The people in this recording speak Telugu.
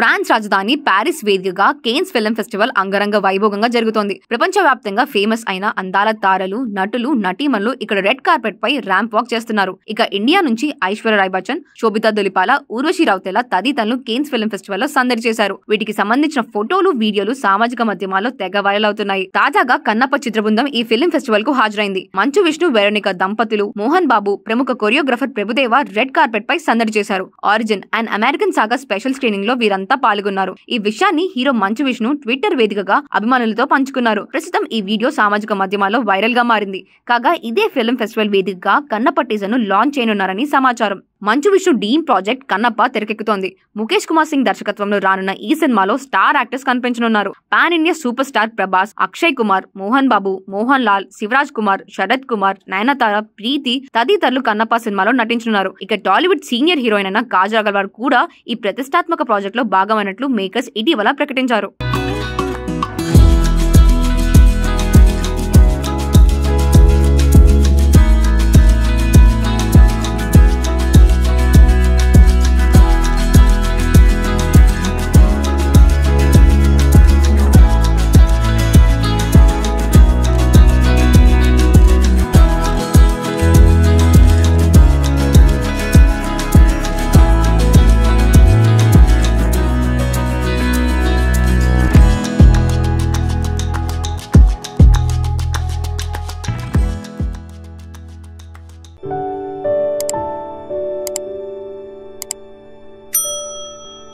ఫ్రాన్స్ రాజధాని ప్యారిస్ వేదికగా కేన్స్ ఫిల్మ్ ఫెస్టివల్ అంగరంగ వైభోగంగా జరుగుతోంది. ప్రపంచవ్యాప్తంగా ఫేమస్ అయిన అందాల తారలు నటులు నటీమణులు ఇక్కడ రెడ్ కార్పెట్ పై ర్యాంప్ వాక్ చేస్తున్నారు. ఇక ఇండియా నుంచి ఐశ్వర్య రాయ్ బచ్చన్ శోభితా దులిపాల ఊర్వశి రౌతేల తదితరులు కేన్స్ ఫిల్మ్ ఫెస్టివల్లో సందడి చేశారు. వీటికి సంబంధించిన ఫోటోలు వీడియోలు సామాజిక మాధ్యమాల్లో తెగ వైరల్ అవుతున్నాయి. తాజాగా కన్నప్ప చిత్ర బృందం ఈ ఫిల్మ్ ఫెస్టివల్కు హాజరైంది. మంచు విష్ణు వెరోనిక దంపతులు మోహన్ బాబు ప్రముఖ కొరియోగ్రఫర్ ప్రభుదేవ రెడ్ కార్పెట్ పై సందడి చేశారు. Origin and American saga special స్క్రీనింగ్లో వీరంతా పాల్గొన్నారు. ఈ విషయాన్ని హీరో మంచు విష్ణు ట్విట్టర్ వేదికగా అభిమానులతో పంచుకున్నారు. ప్రస్తుతం ఈ వీడియో సామాజిక మాధ్యమాల్లో వైరల్గా మారింది. కాగా ఇదే ఫిల్మ్ ఫెస్టివల్ వేదికగా కన్నపట్టిజను లాంచ్ చేయనున్నారని సమాచారం. మంచు విష్ణు డీమ్ ప్రాజెక్ట్ కన్నప్ప తెరకెక్కుతోంది. ముఖేష్ కుమార్ సింగ్ దర్శకత్వంలో రానున్న ఈ సినిమాలో star actors కనిపించనున్నారు. Pan India super star Prabhas Akshay Kumar Mohan Babu Mohan Lal Shivaraj Kumar Sarath Kumar Nayanthara Preethi తదితరులు కన్నప్ప సినిమాలో నటించనున్నారు. ఇక టాలీవుడ్ సీనియర్ హీరోయిన్ అయిన కాజల్ అగర్వాల్ కూడా ఈ ప్రతిష్టాత్మక ప్రాజెక్ట్లో భాగమైనట్లు మేకర్స్ ఇటీవల ప్రకటించారు.